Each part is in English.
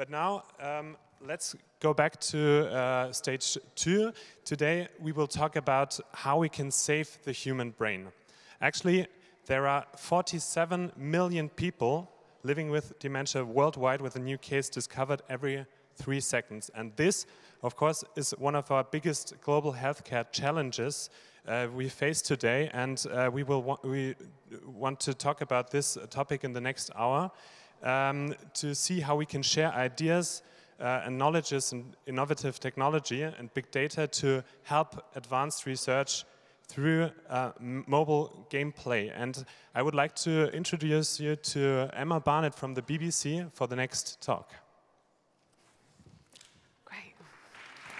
But now, um, let's go back to uh, stage two. Today, we will talk about how we can save the human brain. Actually, there are 47 million people living with dementia worldwide with a new case discovered every three seconds. And this, of course, is one of our biggest global healthcare challenges uh, we face today. And uh, we, will wa we want to talk about this topic in the next hour um, to see how we can share ideas uh, and knowledges and innovative technology and big data to help advanced research through uh, mobile gameplay. And I would like to introduce you to Emma Barnett from the BBC for the next talk. Great.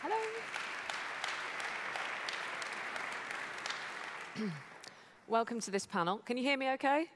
Hello. Welcome to this panel. Can you hear me okay?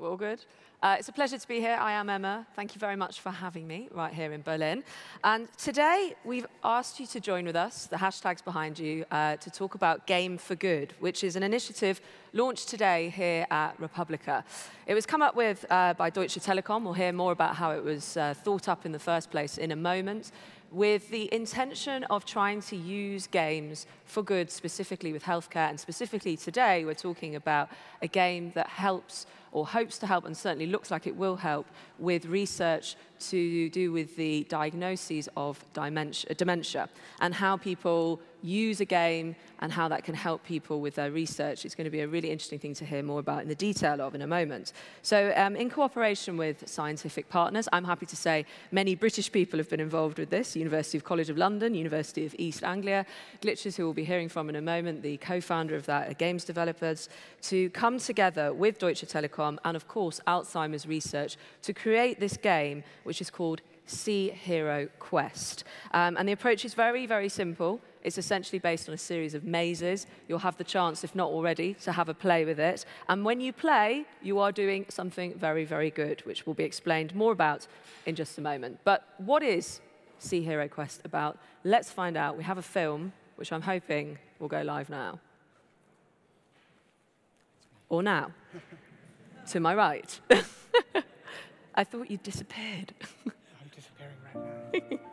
We're all good? Uh, it's a pleasure to be here. I am Emma. Thank you very much for having me right here in Berlin. And today, we've asked you to join with us, the hashtags behind you, uh, to talk about Game for Good, which is an initiative launched today here at re:publica. It was come up with uh, by Deutsche Telekom. We'll hear more about how it was uh, thought up in the first place in a moment with the intention of trying to use games for good, specifically with healthcare. And specifically today, we're talking about a game that helps or hopes to help and certainly looks like it will help with research to do with the diagnoses of dementia and how people use a game and how that can help people with their research. It's going to be a really interesting thing to hear more about in the detail of in a moment. So um, in cooperation with scientific partners, I'm happy to say many British people have been involved with this, University of College of London, University of East Anglia, Glitchers, who we'll be hearing from in a moment, the co-founder of that, games developers, to come together with Deutsche Telekom and, of course, Alzheimer's research to create this game, which is called Sea Hero Quest. Um, and the approach is very, very simple. It's essentially based on a series of mazes. You'll have the chance, if not already, to have a play with it. And when you play, you are doing something very, very good, which will be explained more about in just a moment. But what is Sea Hero Quest about? Let's find out. We have a film, which I'm hoping will go live now. Or now. to my right. I thought you'd disappeared. I'm disappearing right now.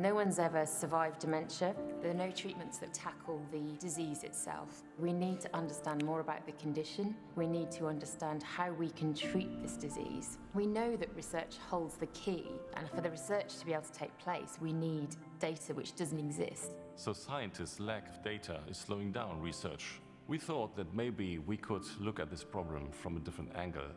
No one's ever survived dementia. There are no treatments that tackle the disease itself. We need to understand more about the condition. We need to understand how we can treat this disease. We know that research holds the key, and for the research to be able to take place, we need data which doesn't exist. So scientists' lack of data is slowing down research. We thought that maybe we could look at this problem from a different angle.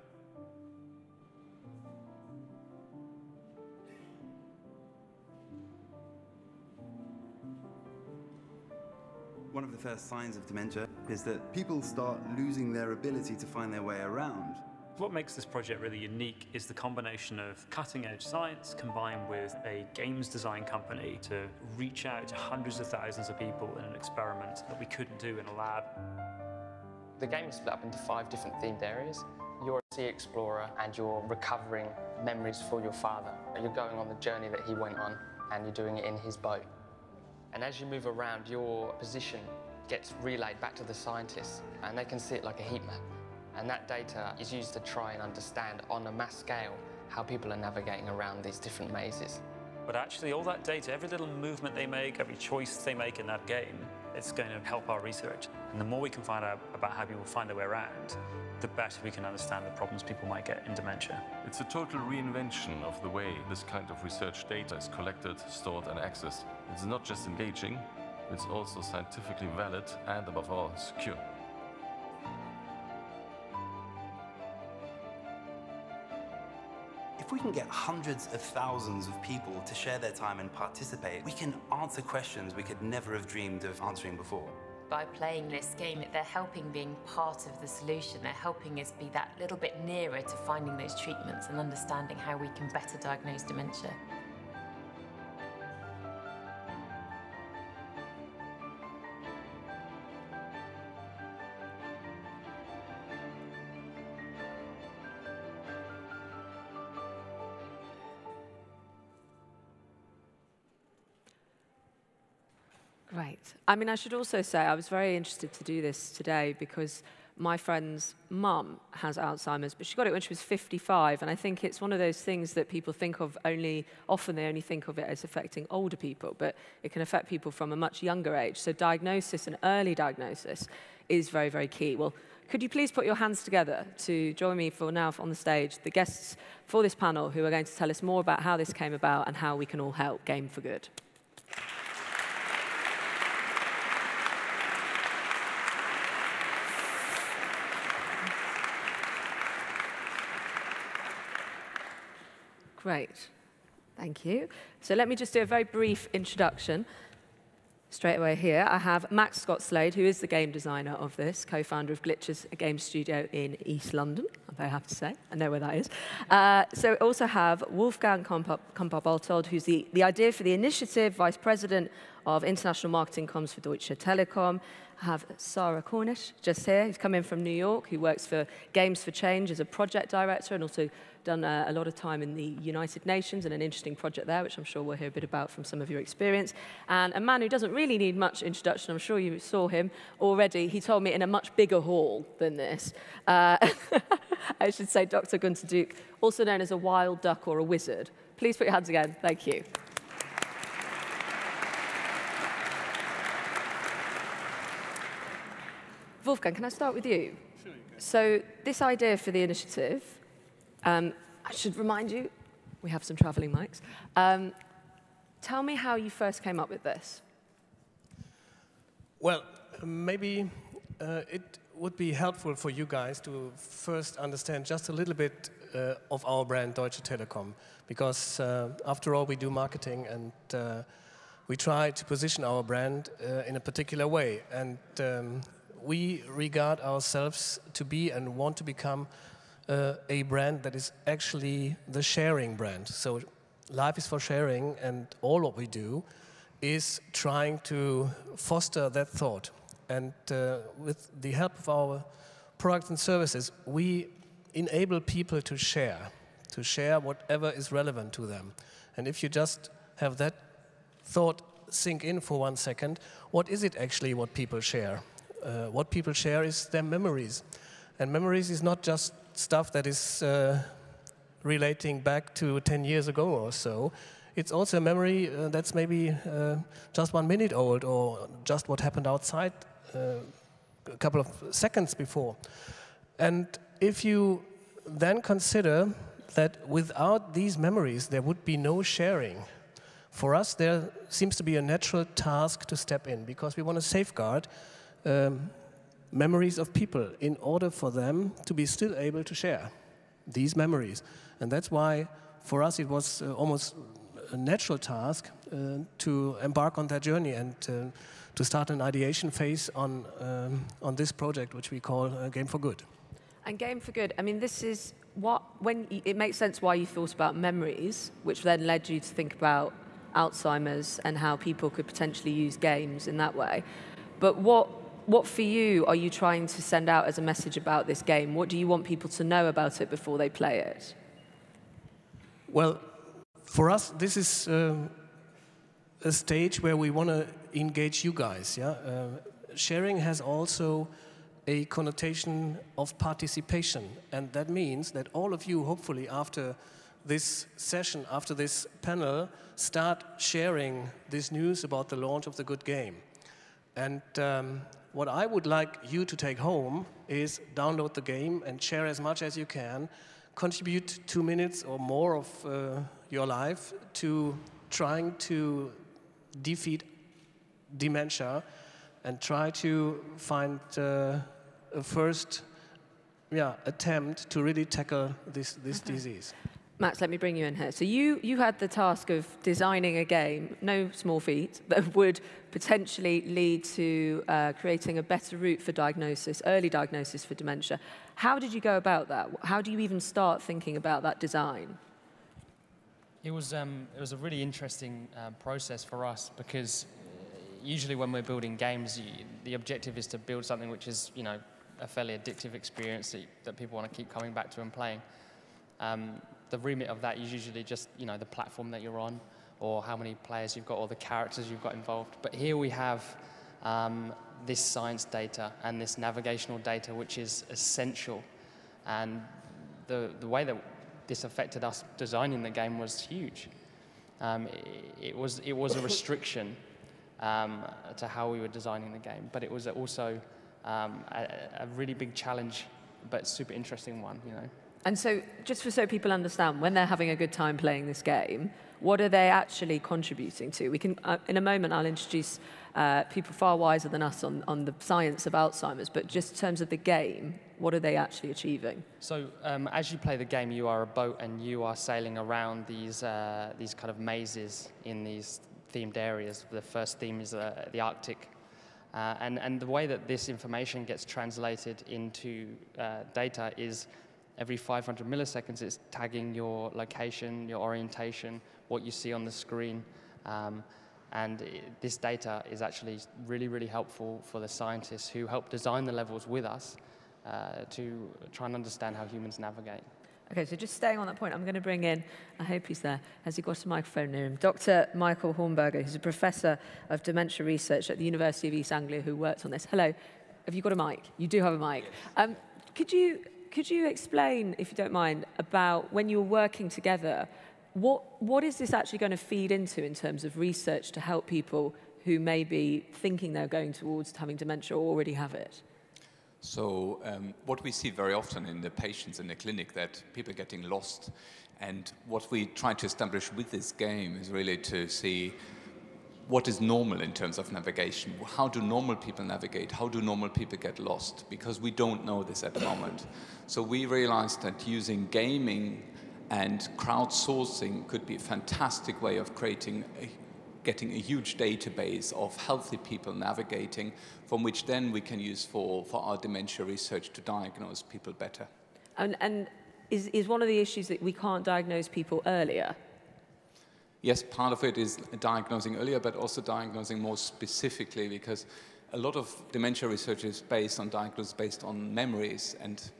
One of the first signs of dementia is that people start losing their ability to find their way around. What makes this project really unique is the combination of cutting edge science combined with a games design company to reach out to hundreds of thousands of people in an experiment that we couldn't do in a lab. The game is split up into five different themed areas. You're a sea explorer and you're recovering memories for your father. You're going on the journey that he went on and you're doing it in his boat. And as you move around, your position gets relayed back to the scientists and they can see it like a heat map. And that data is used to try and understand on a mass scale how people are navigating around these different mazes. But actually, all that data, every little movement they make, every choice they make in that game, it's going to help our research. And the more we can find out about how people find their way around, the better we can understand the problems people might get in dementia. It's a total reinvention of the way this kind of research data is collected, stored, and accessed. It's not just engaging, it's also scientifically valid and, above all, secure. If we can get hundreds of thousands of people to share their time and participate, we can answer questions we could never have dreamed of answering before. By playing this game, they're helping being part of the solution. They're helping us be that little bit nearer to finding those treatments and understanding how we can better diagnose dementia. I mean, I should also say I was very interested to do this today because my friend's mum has Alzheimer's, but she got it when she was 55. And I think it's one of those things that people think of only, often they only think of it as affecting older people, but it can affect people from a much younger age. So diagnosis and early diagnosis is very, very key. Well, could you please put your hands together to join me for now on the stage, the guests for this panel who are going to tell us more about how this came about and how we can all help Game for Good. Great. Thank you. So let me just do a very brief introduction. Straight away here, I have Max Scott Slade, who is the game designer of this, co-founder of Glitchers, a game studio in East London. I'm very happy to say. I know where that is. Uh, so also have Wolfgang Kampbartold, who's the, the idea for the initiative, vice president of international marketing comms for Deutsche Telekom. I have Sara Cornish, just here, who's come in from New York, who works for Games for Change as a project director and also done uh, a lot of time in the United Nations and an interesting project there, which I'm sure we'll hear a bit about from some of your experience. And a man who doesn't really need much introduction, I'm sure you saw him already. He told me in a much bigger hall than this. Uh, I should say Dr. Gunter Dueck, also known as a wild duck or a wizard. Please put your hands again. Thank you. Wolfgang, can I start with you? Sure, you so this idea for the initiative, um, I should remind you, we have some traveling mics. Um, tell me how you first came up with this. Well, maybe uh, it would be helpful for you guys to first understand just a little bit uh, of our brand Deutsche Telekom, because uh, after all, we do marketing and uh, we try to position our brand uh, in a particular way. And um, we regard ourselves to be and want to become uh, a brand that is actually the sharing brand. So life is for sharing, and all what we do is trying to foster that thought. And uh, with the help of our products and services, we enable people to share, to share whatever is relevant to them. And if you just have that thought sink in for one second, what is it actually what people share? Uh, what people share is their memories. And memories is not just stuff that is uh, relating back to 10 years ago or so. It's also a memory uh, that's maybe uh, just one minute old or just what happened outside uh, a couple of seconds before. And if you then consider that without these memories there would be no sharing, for us there seems to be a natural task to step in because we want to safeguard um, memories of people in order for them to be still able to share these memories. And that's why for us it was uh, almost a natural task uh, to embark on that journey and uh, to start an ideation phase on, um, on this project, which we call uh, Game for Good. And Game for Good, I mean, this is what, when you, it makes sense why you thought about memories, which then led you to think about Alzheimer's and how people could potentially use games in that way. But what what for you are you trying to send out as a message about this game? What do you want people to know about it before they play it? Well, for us, this is um, a stage where we want to engage you guys. Yeah, uh, sharing has also a connotation of participation, and that means that all of you, hopefully, after this session, after this panel, start sharing this news about the launch of the good game. And um, what I would like you to take home is download the game and share as much as you can. Contribute two minutes or more of uh, your life to trying to defeat dementia and try to find uh, a first yeah, attempt to really tackle this, this okay. disease. Max, let me bring you in here. So you, you had the task of designing a game, no small feat, that would potentially lead to uh, creating a better route for diagnosis, early diagnosis for dementia. How did you go about that? How do you even start thinking about that design? It was, um, it was a really interesting um, process for us because uh, usually when we're building games, you, the objective is to build something which is, you know, a fairly addictive experience that, that people want to keep coming back to and playing. Um, the remit of that is usually just you know the platform that you're on, or how many players you've got, or the characters you've got involved. But here we have um, this science data and this navigational data, which is essential. And the, the way that this affected us designing the game was huge. Um, it, it, was, it was a restriction um, to how we were designing the game, but it was also um, a, a really big challenge, but super interesting one, you know. And so, just for so people understand, when they're having a good time playing this game, what are they actually contributing to? We can, uh, in a moment, I'll introduce uh, people far wiser than us on, on the science of Alzheimer's, but just in terms of the game, what are they actually achieving? So, um, as you play the game, you are a boat and you are sailing around these, uh, these kind of mazes in these themed areas. The first theme is uh, the Arctic. Uh, and, and the way that this information gets translated into uh, data is every 500 milliseconds, it's tagging your location, your orientation, what you see on the screen. Um, and it, this data is actually really, really helpful for the scientists who help design the levels with us uh, to try and understand how humans navigate. Okay, so just staying on that point, I'm going to bring in, I hope he's there, has he got a microphone near him? Dr. Michael Hornberger, who's a professor of dementia research at the University of East Anglia who worked on this. Hello, have you got a mic? You do have a mic. Um, could you could you explain, if you don't mind, about when you were working together, what, what is this actually going to feed into in terms of research to help people who may be thinking they're going towards having dementia or already have it? So um, what we see very often in the patients in the clinic that people are getting lost. And what we try to establish with this game is really to see what is normal in terms of navigation. How do normal people navigate? How do normal people get lost? Because we don't know this at the moment. So we realized that using gaming and crowdsourcing could be a fantastic way of creating a, getting a huge database of healthy people navigating from which then we can use for, for our dementia research to diagnose people better. And, and is, is one of the issues that we can't diagnose people earlier? Yes, part of it is diagnosing earlier, but also diagnosing more specifically because a lot of dementia research is based on diagnosis based on memories and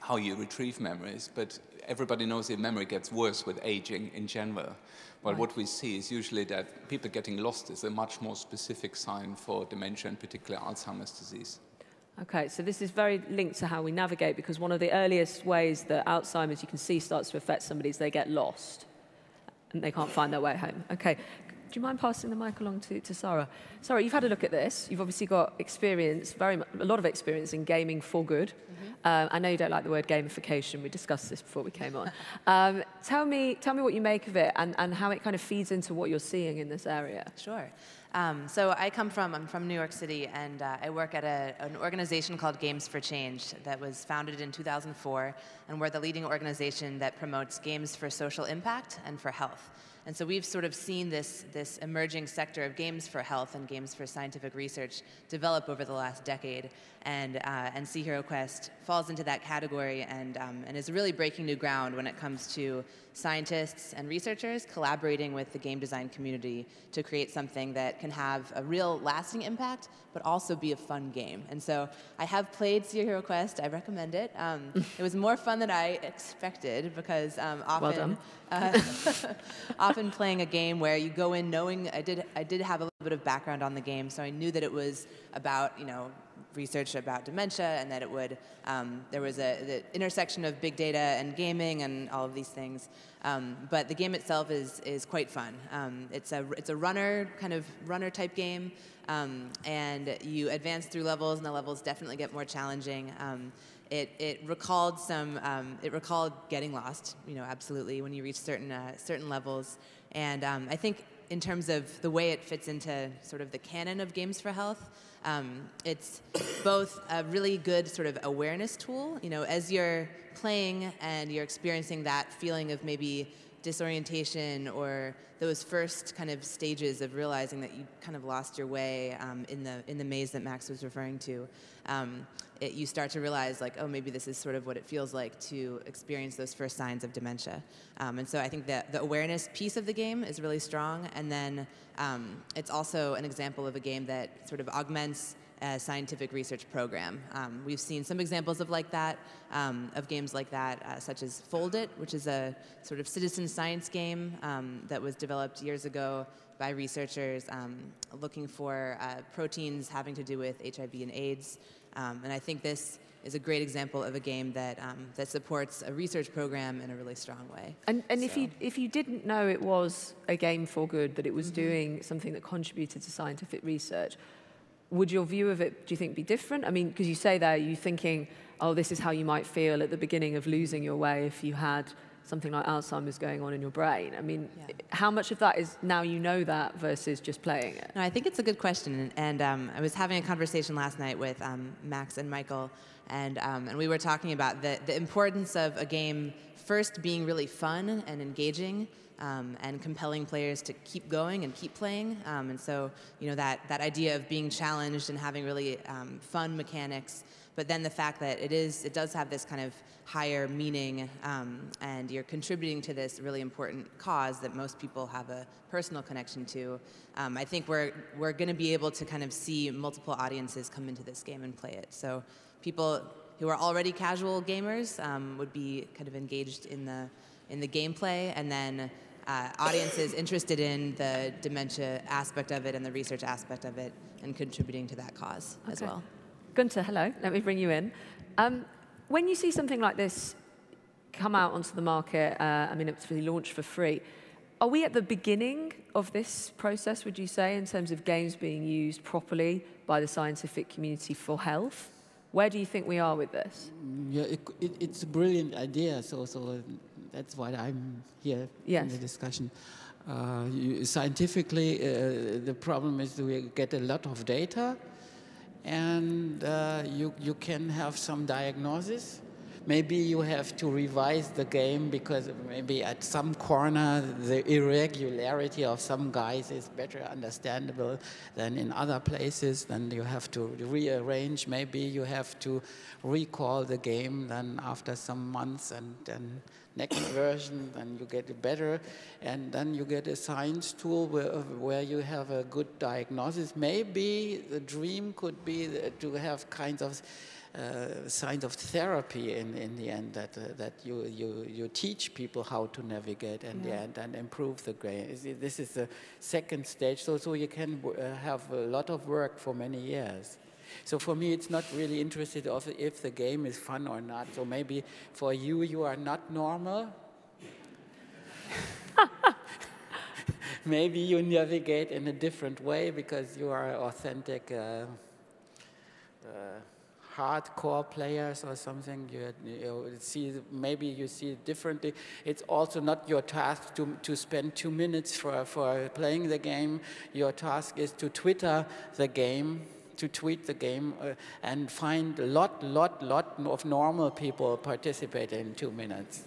how you retrieve memories. But everybody knows that memory gets worse with aging in general. Well, right. what we see is usually that people getting lost is a much more specific sign for dementia, and particularly Alzheimer's disease. Okay, so this is very linked to how we navigate because one of the earliest ways that Alzheimer's you can see starts to affect somebody is they get lost and they can't find their way home. Okay, do you mind passing the mic along to, to Sara? Sara, you've had a look at this. You've obviously got experience, very a lot of experience in gaming for good. Mm-hmm. Uh, I know you don't like the word gamification. We discussed this before we came on. um, tell me, tell me what you make of it and, and how it kind of feeds into what you're seeing in this area. Sure. Um, so I come from, I'm from New York City, and uh, I work at a, an organization called Games for Change that was founded in 2004, and we're the leading organization that promotes games for social impact and for health. And so we've sort of seen this, this emerging sector of games for health and games for scientific research develop over the last decade. And, uh, and Sea Hero Quest falls into that category and, um, and is really breaking new ground when it comes to scientists and researchers collaborating with the game design community to create something that can have a real lasting impact, but also be a fun game. And so I have played Sea Hero Quest. I recommend it. Um, it was more fun than I expected because um, often, well uh, often playing a game where you go in knowing I did I did have a little bit of background on the game, so I knew that it was about you know research about dementia and that it would, um, there was a the intersection of big data and gaming and all of these things. Um, but the game itself is, is quite fun. Um, it's, a, it's a runner, kind of runner type game, um, and you advance through levels, and the levels definitely get more challenging. Um, it, it recalled some, um, it recalled getting lost, you know, absolutely, when you reach certain, uh, certain levels. And I think in terms of the way it fits into sort of the canon of games for health, um, it's both a really good sort of awareness tool. You know, as you're playing and you're experiencing that feeling of maybe disorientation or those first kind of stages of realizing that you kind of lost your way um, in the in the maze that Max was referring to, um, it, you start to realize like, oh, maybe this is sort of what it feels like to experience those first signs of dementia. Um, and so I think that the awareness piece of the game is really strong, and then um, it's also an example of a game that sort of augments a scientific research program. Um, we've seen some examples of like that, um, of games like that, uh, such as Foldit, which is a sort of citizen science game um, that was developed years ago by researchers um, looking for uh, proteins having to do with HIV and AIDS. Um, and I think this is a great example of a game that, um, that supports a research program in a really strong way. And, and so. if, you, if you didn't know it was a game for good, that it was mm-hmm. doing something that contributed to scientific research, would your view of it, do you think, be different? I mean, because you say there, you're thinking, oh, this is how you might feel at the beginning of losing your way if you had something like Alzheimer's going on in your brain? I mean, yeah. how much of that is now you know that versus just playing it? No, I think it's a good question. And um, I was having a conversation last night with um, Max and Michael, and, um, and we were talking about the, the importance of a game first being really fun and engaging. Um, and compelling players to keep going and keep playing. Um, and so, you know, that, that idea of being challenged and having really um, fun mechanics but then the fact that it is, it does have this kind of higher meaning, um, and you're contributing to this really important cause that most people have a personal connection to. Um, I think we're we're going to be able to kind of see multiple audiences come into this game and play it. So people who are already casual gamers um, would be kind of engaged in the in the gameplay, and then. Uh, audiences interested in the dementia aspect of it and the research aspect of it and contributing to that cause okay. as well. Gunter, hello. Let me bring you in. Um, when you see something like this come out onto the market, uh, I mean, it's really launched for free. Are we at the beginning of this process, would you say, in terms of games being used properly by the scientific community for health? Where do you think we are with this? Yeah, it, it, it's a brilliant idea, so, so that's why I'm here yes. in the discussion. Uh, you, scientifically, uh, the problem is we get a lot of data, and uh, you, you can have some diagnosis. Maybe you have to revise the game because maybe at some corner the irregularity of some guys is better understandable than in other places. Then you have to rearrange. Maybe you have to recall the game then after some months and then next version, then you get better, and then you get a science tool where, where you have a good diagnosis. Maybe the dream could be to have kinds of uh, signs of therapy in, in the end that, uh, that you, you, you teach people how to navigate in yeah. the end and improve the game. This is the second stage, so, so you can uh, have a lot of work for many years. So for me, it's not really interested of if the game is fun or not. So maybe for you, you are not normal. maybe you navigate in a different way because you are authentic. Uh, uh, hardcore players or something you, you, see maybe you see it differently it's also not your task to, to spend two minutes for, for playing the game your task is to twitter the game to tweet the game uh, and find a lot, lot, lot of normal people participate in two minutes.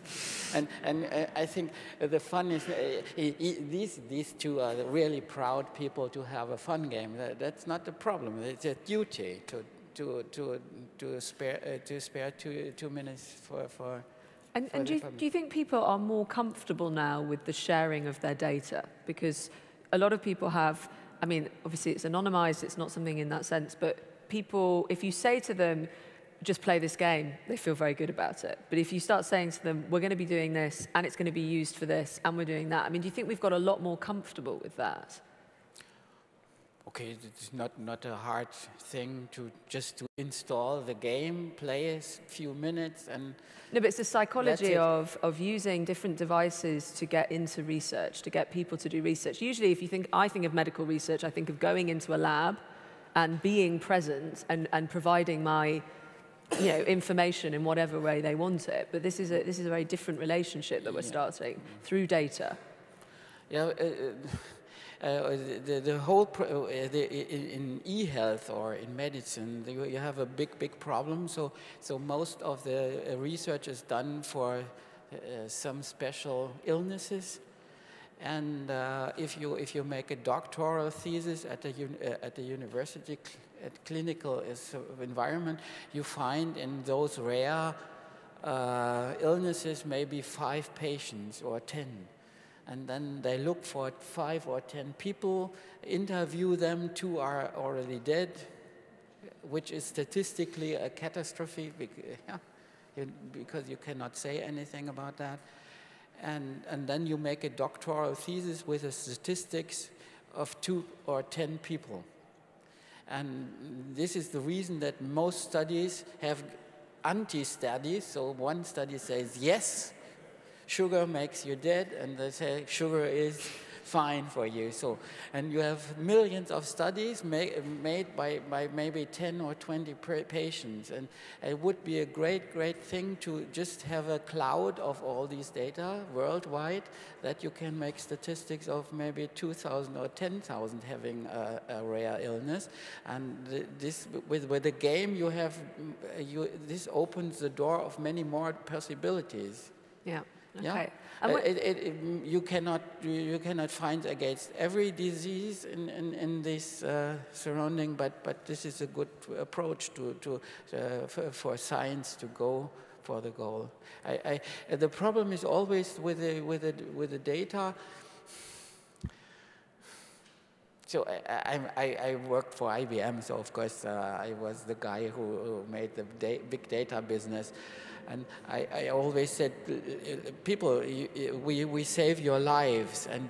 and and uh, I think the fun is, uh, these, these two are really proud people to have a fun game. That, that's not the problem. It's a duty to, to, to, to, spare, uh, to spare two, two minutes for, for and, and do, you, do you think people are more comfortable now with the sharing of their data? Because a lot of people have I mean, obviously it's anonymized, it's not something in that sense, but people, if you say to them, just play this game, they feel very good about it. But if you start saying to them, we're going to be doing this, and it's going to be used for this, and we're doing that, I mean, do you think we've got a lot more comfortable with that? Okay, it's not, not a hard thing to just to install the game, play a few minutes and... No, but it's the psychology it. of, of using different devices to get into research, to get people to do research. Usually if you think, I think of medical research, I think of going into a lab and being present and, and providing my you know, information in whatever way they want it. But this is a, this is a very different relationship that we're starting through data. Yeah, uh uh, the, the whole, uh, the, in, e-health or in medicine, you, have a big, big problem. So, so most of the uh, research is done for some special illnesses. And uh, if, you, if you make a doctoral thesis at the, uh, at the university cl at clinical environment, you find in those rare uh, illnesses maybe five patients or ten and then they look for five or ten people, interview them, two are already dead, which is statistically a catastrophe because you cannot say anything about that. And, and then you make a doctoral thesis with a statistics of two or 10 people. And this is the reason that most studies have anti-studies. So one study says, yes, sugar makes you dead, and they say sugar is fine for you. So, and you have millions of studies made, by, by maybe 10 or 20 patients. And it would be a great, great thing to just have a cloud of all these data worldwide that you can make statistics of maybe 2,000 or 10,000 having a, a, rare illness. And this, with, with the game, you have, you, this opens the door of many more possibilities. Yeah. Yeah, okay. uh, it, it, it, you cannot you cannot find against every disease in, in, in this uh, surrounding, but but this is a good approach to to uh, for, for, science to go for the goal. I, I, the problem is always with the with the with the data. So I, I, I, worked for IBM, so of course uh, I was the guy who, who made the da big data business. And I, I always said, uh, uh, people, we, we save your lives, and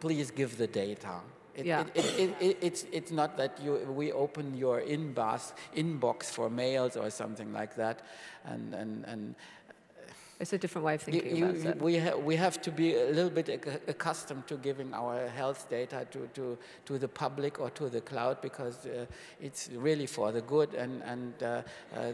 please give the data. It, yeah. It, it, it's, it's not that you, we open your inbox, inbox for mails or something like that, and, and, and it's a different way of thinking you, about it. We, ha we have to be a little bit accustomed to giving our health data to, to, to the public or to the cloud because uh, it's really for the good and, and uh, uh,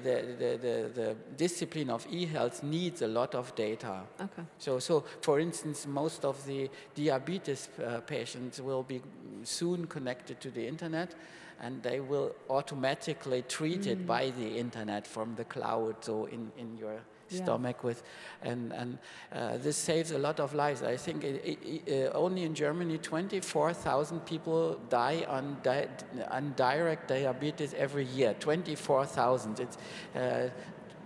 the, the, the, the, discipline of e-health needs a lot of data. Okay. So, so for instance, most of the diabetes uh, patients will be soon connected to the internet and they will automatically treat mm. it by the internet from the cloud, so in, in your yeah. stomach with, and, and uh, this saves a lot of lives. I think it, it, uh, only in Germany 24,000 people die on, di on direct diabetes every year, 24,000. It's uh,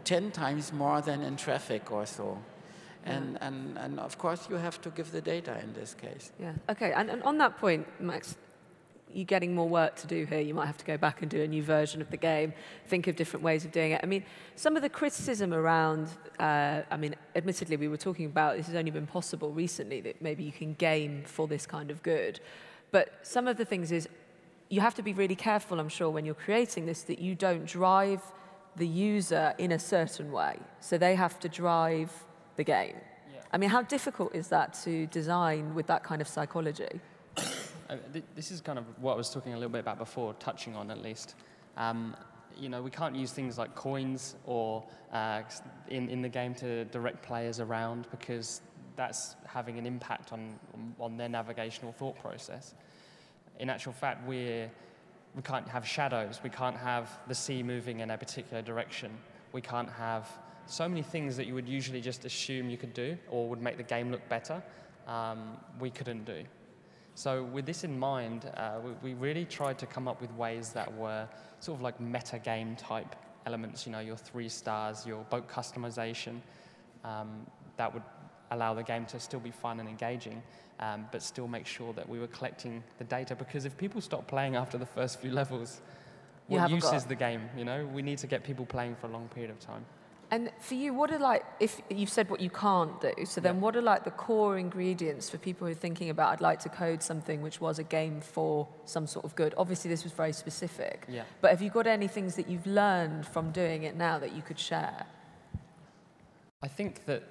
10 times more than in traffic or so. And, and, and of course, you have to give the data in this case. Yeah, okay. And, and on that point, Max, you're getting more work to do here. You might have to go back and do a new version of the game, think of different ways of doing it. I mean, some of the criticism around, uh, I mean, admittedly, we were talking about this has only been possible recently that maybe you can game for this kind of good. But some of the things is you have to be really careful, I'm sure, when you're creating this, that you don't drive the user in a certain way. So they have to drive the game. Yeah. I mean, how difficult is that to design with that kind of psychology? Th this is kind of what I was talking a little bit about before, touching on at least. Um, you know, we can't use things like coins or uh, in, in the game to direct players around because that's having an impact on, on their navigational thought process. In actual fact, we're, we can't have shadows. We can't have the sea moving in a particular direction. We can't have so many things that you would usually just assume you could do or would make the game look better, um, we couldn't do. So with this in mind, uh, we, we, really tried to come up with ways that were sort of like meta game type elements, you know, your three stars, your boat customization, um, that would allow the game to still be fun and engaging, um, but still make sure that we were collecting the data. Because if people stop playing after the first few levels, what use is the game? You know, we need to get people playing for a long period of time. And for you, what are like, if you've said what you can't do, so then yeah. what are like the core ingredients for people who are thinking about, I'd like to code something which was a game for some sort of good? Obviously, this was very specific. Yeah. But have you got any things that you've learned from doing it now that you could share? I think that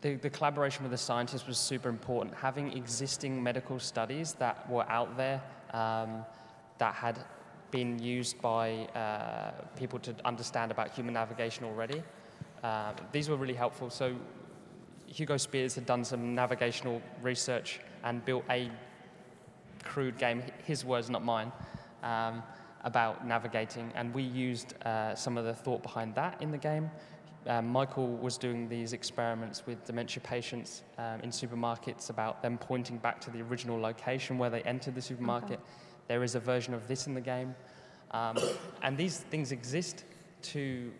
the, the collaboration with the scientists was super important. Having existing medical studies that were out there um, that had been used by uh, people to understand about human navigation already. Um, these were really helpful. So Hugo Spiers had done some navigational research and built a crude game, his words, not mine, um, about navigating. And we used uh, some of the thought behind that in the game. Um, Michael was doing these experiments with dementia patients um, in supermarkets about them pointing back to the original location where they entered the supermarket. Okay. There is a version of this in the game. Um, and these things exist to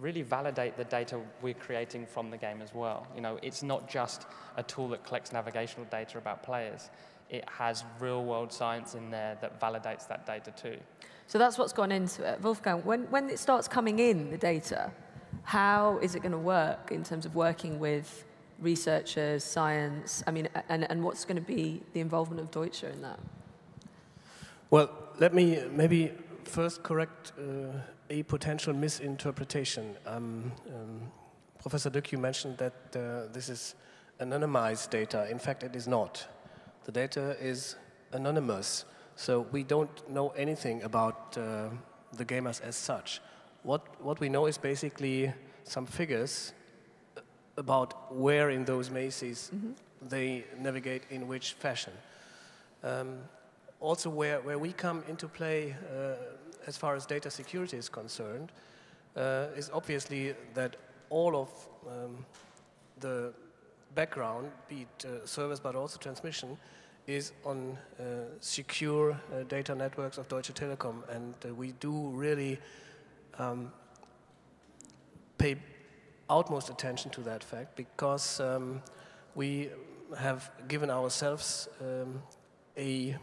really validate the data we're creating from the game as well. You know, it's not just a tool that collects navigational data about players. It has real world science in there that validates that data too. So that's what's gone into it. Wolfgang, when, when it starts coming in, the data, how is it going to work in terms of working with researchers, science? I mean, and, and what's going to be the involvement of Deutsche in that? Well, let me maybe first correct uh, a potential misinterpretation. Um, um, Professor Dueck, you mentioned that uh, this is anonymized data. In fact, it is not. The data is anonymous. So we don't know anything about uh, the gamers as such. What, what we know is basically some figures about where in those mazes mm -hmm. they navigate in which fashion. Um, also, where, where we come into play uh, as far as data security is concerned uh, is obviously that all of um, the background, be it uh, service but also transmission, is on uh, secure uh, data networks of Deutsche Telekom, and uh, we do really um, pay utmost attention to that fact because um, we have given ourselves um, a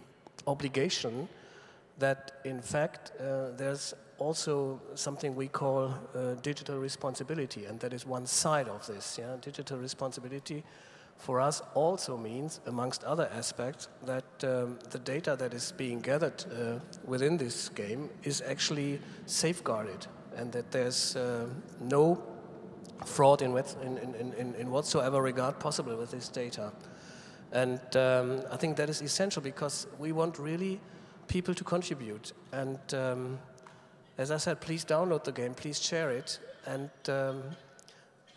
obligation that in fact uh, there's also something we call uh, digital responsibility and that is one side of this yeah? digital responsibility for us also means, amongst other aspects, that um, the data that is being gathered uh, within this game is actually safeguarded and that there's uh, no fraud in, in, in, in, whatsoever regard possible with this data. And um, I think that is essential because we want really people to contribute. And um, as I said, please download the game, please share it, and um,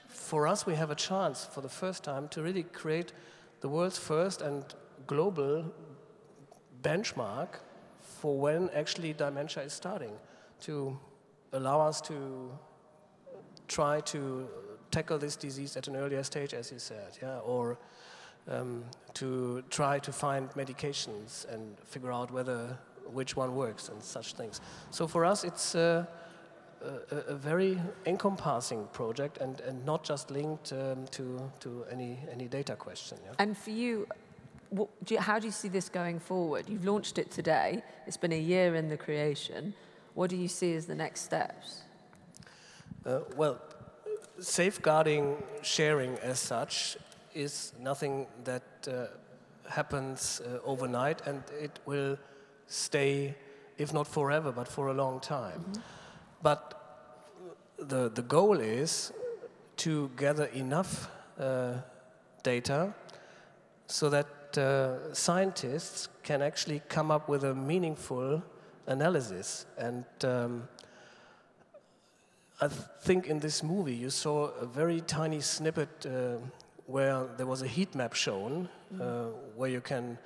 for us, we have a chance for the first time to really create the world's first and global benchmark for when actually dementia is starting to allow us to try to tackle this disease at an earlier stage, as you said, yeah, or um, to try to find medications and figure out whether which one works and such things. So for us, it's uh, a, a, very encompassing project and, and not just linked um, to, to any, any data question. Yeah? And for you, what, do you, how do you see this going forward? You've launched it today. It's been a year in the creation. What do you see as the next steps? Uh, well, safeguarding sharing as such is nothing that uh, happens uh, overnight and it will stay, if not forever, but for a long time. Mm -hmm. But the, the goal is to gather enough uh, data so that uh, scientists can actually come up with a meaningful analysis. And um, I think in this movie you saw a very tiny snippet uh, where there was a heat map shown, -hmm. where you can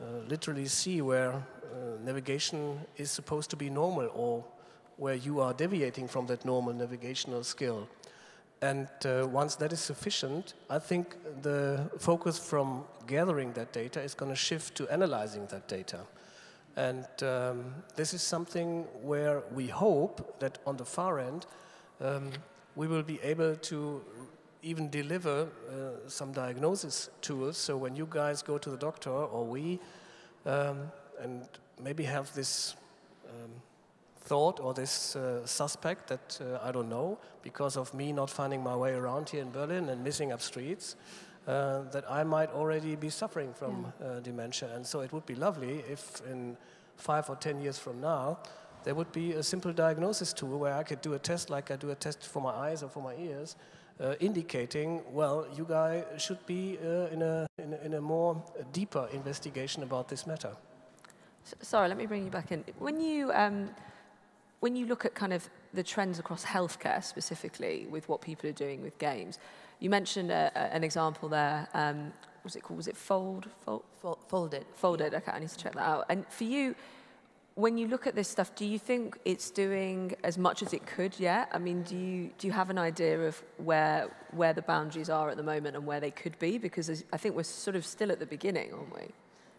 uh, literally see where uh, navigation is supposed to be normal or where you are deviating from that normal navigational skill. And uh, once that is sufficient, I think the focus from gathering that data is going to shift to analyzing that data. And um, this is something where we hope that on the far end, um, we will be able to even deliver uh, some diagnosis tools. So when you guys go to the doctor or we, um, and maybe have this um, thought or this uh, suspect that uh, I don't know because of me not finding my way around here in Berlin and missing up streets. Uh, that I might already be suffering from. Uh, dementia. And so it would be lovely if in five or ten years from now, there would be a simple diagnosis tool where I could do a test like I do a test for my eyes or for my ears, indicating, well, you guys should be uh, in, a, in, a, in, a, more deeper investigation about this matter. sorry, let me bring you back in. When you um, when you look at kind of the trends across healthcare specifically with what people are doing with games, you mentioned a, a, an example there. Um, was it called? Was it Fold? Fold? folded. Folded. Okay, I need to check that out. And for you, when you look at this stuff, do you think it's doing as much as it could yet? I mean, do you do you have an idea of where where the boundaries are at the moment and where they could be? Because I think we're sort of still at the beginning, aren't we?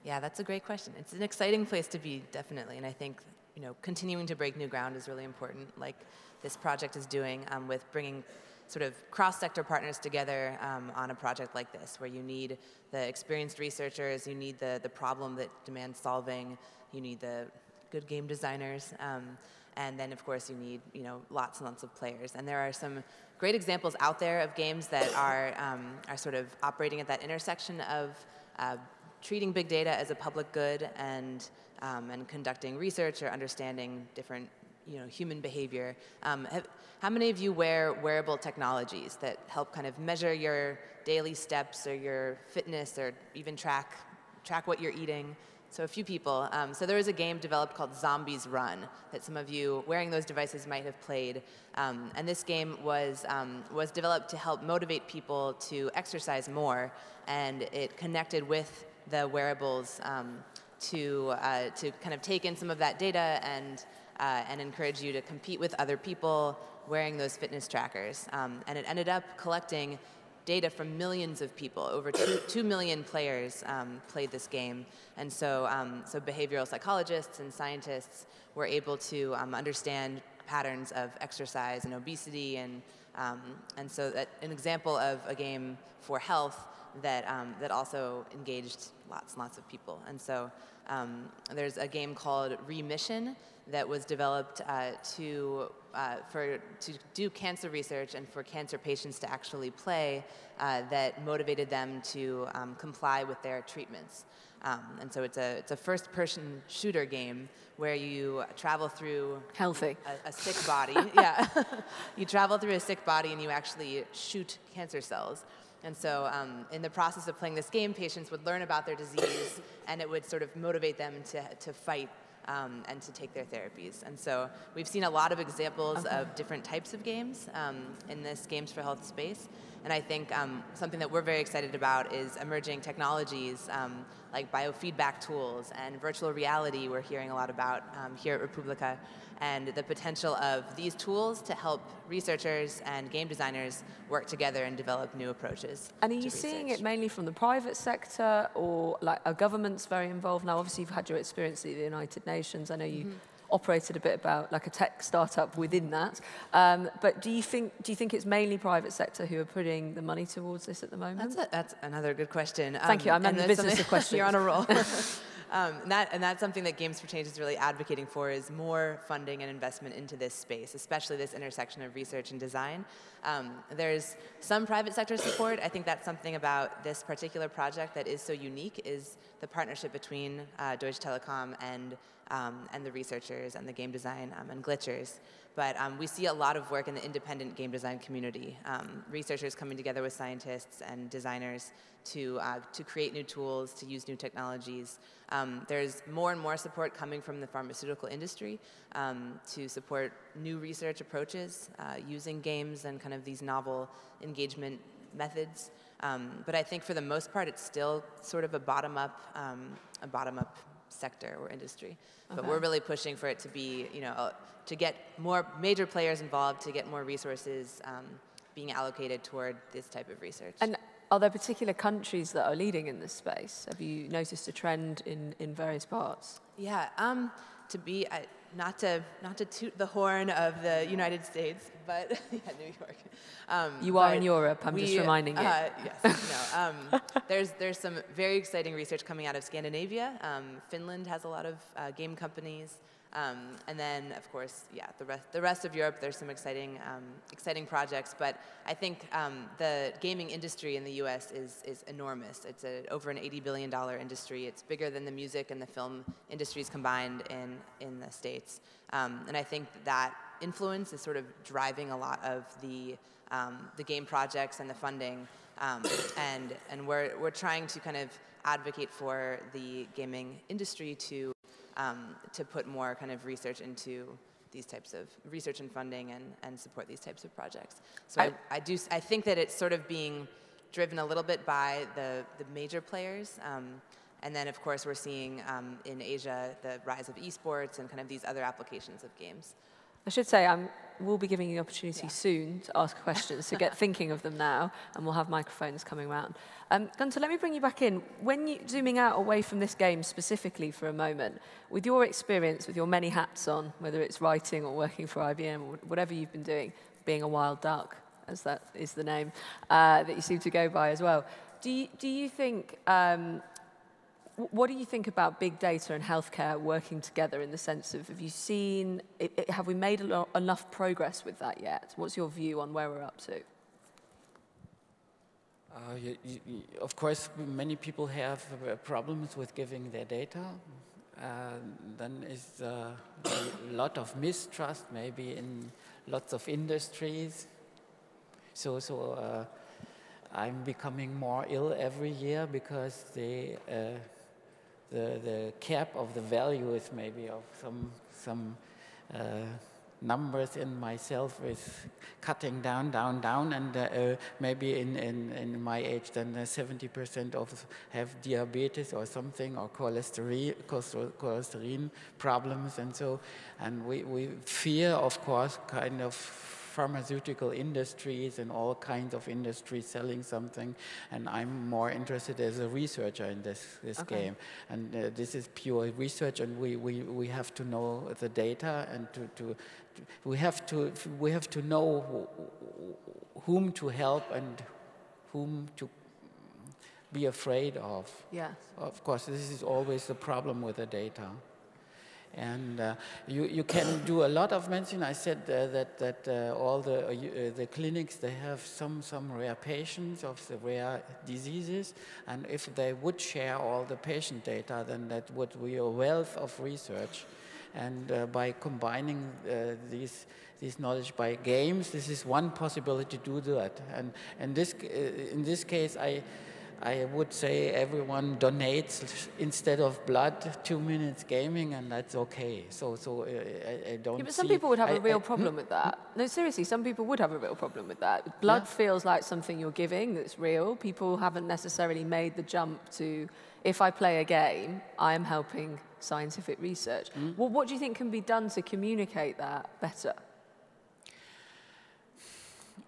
Yeah, that's a great question. It's an exciting place to be, definitely, and I think you know, continuing to break new ground is really important, like this project is doing um, with bringing sort of cross-sector partners together um, on a project like this, where you need the experienced researchers, you need the, the problem that demands solving, you need the good game designers. Um, and then, of course, you need you know lots and lots of players. And there are some great examples out there of games that are um, are sort of operating at that intersection of uh, treating big data as a public good and um, and conducting research or understanding different you know human behavior. Um, have, how many of you wear wearable technologies that help kind of measure your daily steps or your fitness or even track track what you're eating? So a few people. Um, so there was a game developed called Zombies Run that some of you wearing those devices might have played. Um, and this game was, um, was developed to help motivate people to exercise more. And it connected with the wearables um, to, uh, to kind of take in some of that data and, uh, and encourage you to compete with other people wearing those fitness trackers. Um, and it ended up collecting data from millions of people. Over two, two million players um, played this game. And so, um, so behavioral psychologists and scientists were able to um, understand patterns of exercise and obesity. And, um, and so that an example of a game for health that, um, that also engaged lots and lots of people. And so um, there's a game called Remission that was developed uh, to, uh, for, to do cancer research and for cancer patients to actually play uh, that motivated them to um, comply with their treatments. Um, and so it's a, it's a first person shooter game where you travel through healthy a, a sick body. yeah. you travel through a sick body and you actually shoot cancer cells. And so, um, in the process of playing this game, patients would learn about their disease and it would sort of motivate them to, to fight um, and to take their therapies. And so we've seen a lot of examples okay. of different types of games um, in this Games for Health space. And I think um, something that we're very excited about is emerging technologies um, like biofeedback tools and virtual reality we're hearing a lot about um, here at re:publica and the potential of these tools to help researchers and game designers work together and develop new approaches. And are you seeing it mainly from the private sector or like are governments very involved now? Obviously, you've had your experience at the United Nations. I know you. Mm -hmm operated a bit about like a tech startup within that. Um, but do you think do you think it's mainly private sector who are putting the money towards this at the moment? That's, a, that's another good question. Thank um, you. I'm in the business of questions. You're on a roll. Um, and, that, and that's something that Games for Change is really advocating for is more funding and investment into this space, especially this intersection of research and design. Um, there's some private sector support. I think that's something about this particular project that is so unique is the partnership between uh, Deutsche Telekom and um, and the researchers and the game design um, and glitchers. But um, we see a lot of work in the independent game design community. Um, researchers coming together with scientists and designers to, uh, to create new tools, to use new technologies. Um, there's more and more support coming from the pharmaceutical industry to support new research approaches uh, using games and kind of these novel engagement methods. Um, but I think for the most part, it's still sort of a bottom-up, um, a bottom-up sector or industry. Okay. But we're really pushing for it to be, you know, uh, to get more major players involved, to get more resources um, being allocated toward this type of research. And are there particular countries that are leading in this space? Have you noticed a trend in, in various parts? Yeah, um, to be, not to not to toot the horn of the United States, but yeah, New York. Um, you are in Europe. I'm we, just reminding you. Uh, yes, no. Um, there's there's some very exciting research coming out of Scandinavia. Um, Finland has a lot of uh, game companies. Um, and then, of course, yeah, the rest, the rest of Europe, there's some exciting, um, exciting projects. But I think um, the gaming industry in the U.S. is, is enormous. It's a, over an $80 billion industry. It's bigger than the music and the film industries combined in, in the States. Um, and I think that influence is sort of driving a lot of the, um, the game projects and the funding. Um, and and we're, we're trying to kind of advocate for the gaming industry to um, to put more kind of research into these types of research and funding and, and support these types of projects. So I, I, I do, I think that it's sort of being driven a little bit by the, the major players. Um, and then, of course, we're seeing um, in Asia the rise of esports and kind of these other applications of games. I should say, I will be giving you the opportunity yeah. soon to ask questions, so get thinking of them now, and we'll have microphones coming around. Um, Gunter, let me bring you back in. When you zooming out away from this game specifically for a moment, with your experience, with your many hats on, whether it's writing or working for IBM or whatever you've been doing, being a wild duck, as that is the name uh, that you seem to go by as well. Do you, do you think um, what do you think about big data and healthcare working together in the sense of have you seen, it, it, have we made enough progress with that yet? What's your view on where we're up to? Uh, you, you, of course, many people have uh, problems with giving their data. Uh, then is uh, a lot of mistrust, maybe in lots of industries. So, so uh, I'm becoming more ill every year because they uh, the, the cap of the value is maybe of some, some uh, numbers in myself is cutting down, down, down, and uh, uh, maybe in, in, in my age then 70% of have diabetes or something or cholesterol, cholesterol problems and so, and we, we fear, of course, kind of pharmaceutical industries and all kinds of industries selling something. And I'm more interested as a researcher in this, this okay. game. And uh, this is pure research, and we, we, we have to know the data and to, to, to we have to we have to know whom to help and whom to be afraid of. Yes. Of course, this is always the problem with the data. And uh, you, you can do a lot of medicine. I said uh, that, that uh, all the, uh, uh, the clinics, they have some, some rare patients of the rare diseases. And if they would share all the patient data, then that would be a wealth of research. And uh, by combining these, this knowledge by games, this is one possibility to do that. And, and this, in this case, I, I would say everyone donates instead of blood two minutes gaming, and that's okay. So, so uh, I, I, don't. Yeah, but some people would have I, a real I, problem with that. No, seriously, some people would have a real problem with that. Blood yeah. feels like something you're giving that's real. People haven't necessarily made the jump to, if I play a game, I am helping scientific research. Mm. Well, what do you think can be done to communicate that better?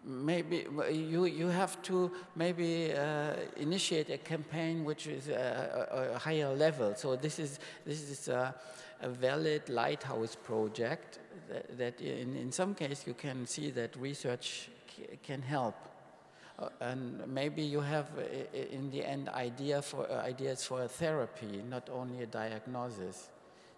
Maybe you, you have to maybe uh, initiate a campaign which is a, a, higher level. So this is, this is a, a valid lighthouse project that, that, in, in some case you can see that research can help. Uh, and maybe you have, uh, in the end, idea for, uh, ideas for a therapy, not only a diagnosis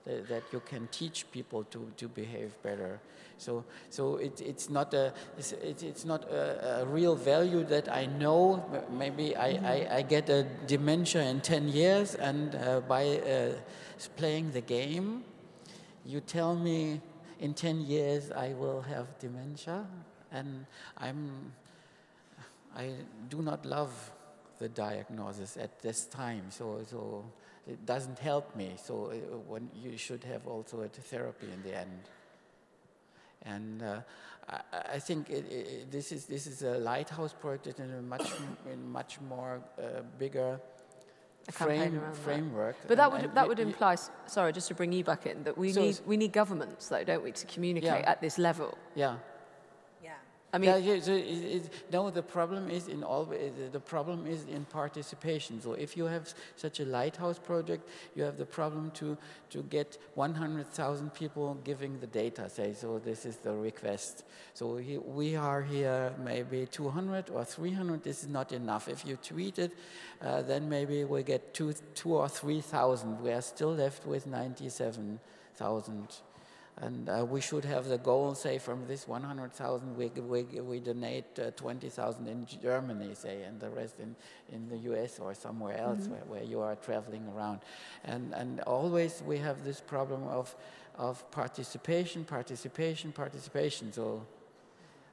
that, that you can teach people to, to behave better. So, so it, it's not, a, it's, it's not a, a, real value that I know. Maybe I, I, I get a dementia in 10 years, and uh, by uh, playing the game, you tell me in 10 years I will have dementia, and I'm, I do not love the diagnosis at this time. So, so it doesn't help me. So uh, when you should have also a therapy in the end. And uh, I, I, think it, it, this is this is a lighthouse project in a much in much more uh, bigger frame, framework. That. But that would that would imply. Sorry, just to bring you back in, that we so need we need governments, though, don't we, to communicate yeah. at this level. Yeah. I mean, yeah, so it, it, no, the problem is in all. The problem is in participation. So if you have such a lighthouse project, you have the problem to to get 100,000 people giving the data. Say, so this is the request. So he, we are here maybe 200 or 300. This is not enough. If you tweet it, uh, then maybe we get two, two or 3,000. We are still left with 97,000 and uh, we should have the goal, say, from this 100,000, we, we, we donate uh, 20,000 in Germany, say, and the rest in, in the US or somewhere else mm -hmm. where, where you are traveling around. And, and always we have this problem of, of participation, participation, participation. So,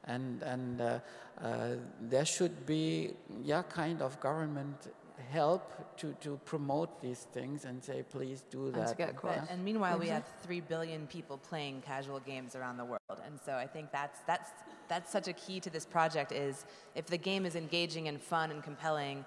and, and uh, uh there should be, yeah, kind of government help to, to promote these things and say, please do that. And, and meanwhile, we have three billion people playing casual games around the world, and so I think that's that's that's such a key to this project. Is if the game is engaging and fun and compelling,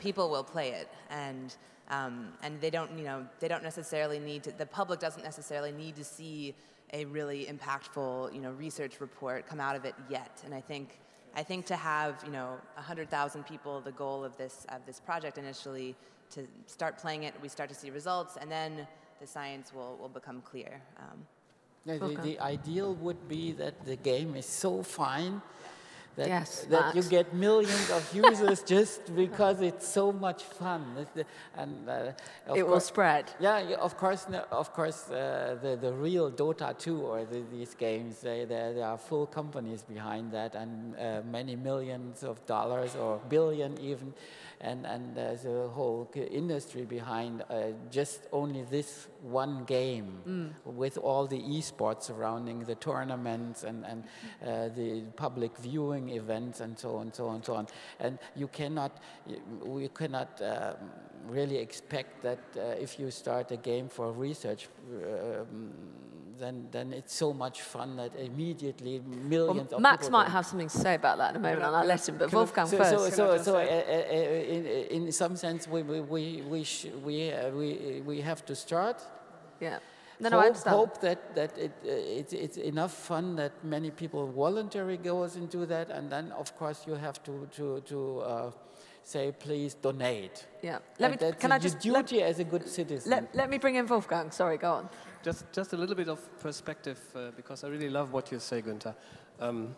people will play it, and um, and they don't you know they don't necessarily need to. The public doesn't necessarily need to see a really impactful you know research report come out of it yet, and I think I think to have, you know, 100,000 people, the goal of this, of this project initially, to start playing it, we start to see results, and then the science will, will become clear. Um, the, the, ideal would be that the game is so fine That, yes, that you get millions of users just because it's so much fun. And uh, it will spread. Yeah, of course. Of course, uh, the the real Dota 2 or the, these games, they, there there are full companies behind that, and uh, many millions of dollars or billion even and, and there's a whole industry behind uh, just only this one game mm. with all the esports surrounding the tournaments and, and uh, the public viewing events and so on and so on and so on. And you cannot, we cannot um, really expect that uh, if you start a game for research um, then then it's so much fun that immediately millions well, of Max might have something to say about that in a moment, and I'll let him. But Wolfgang so, first. So, so, so uh, uh, in, in some sense, we we we we we, uh, we, we have to start. Yeah. No, no, hope, I hope that, that it, uh, it, it's enough fun that many people voluntarily goes into that, and then of course you have to to to uh, say please donate. Yeah. Let and me. Can I just duty let, as a good citizen? Let, let me bring in Wolfgang. Sorry, go on. Just just a little bit of perspective uh, because I really love what you say, Gunter. Um,